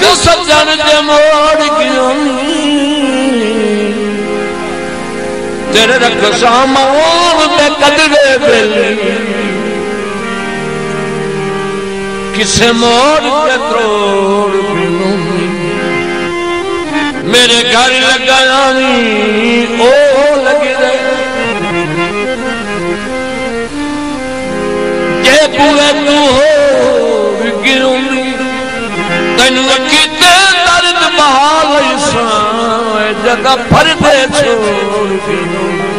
लगन जे मोड़ क्यों तेरे रख सामान कदरे बिल किसे मोड़ त्रोड़ मेरे घर लगा ओ लगे जे पूरे तू तेन लगी ते दर्द बहाल जगह फरदे छोड़ गिरूं